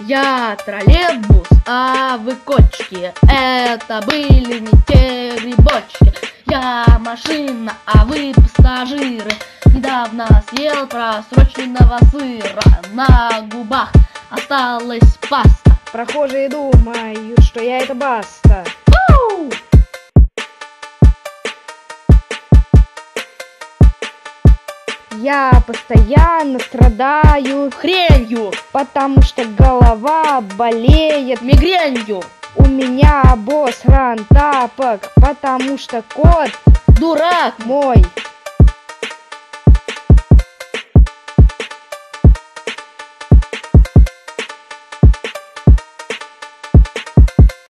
Я троллейбус, а вы кочки. Это были не те грибочки. Я машина, а вы пассажиры. Недавно съел просроченного сыра. На губах осталась паста. Прохожие думают, что я это баста. Я постоянно страдаю, Хренью, потому что голова болеет. мигренью, У меня босс ран тапок, потому что кот дурак, мой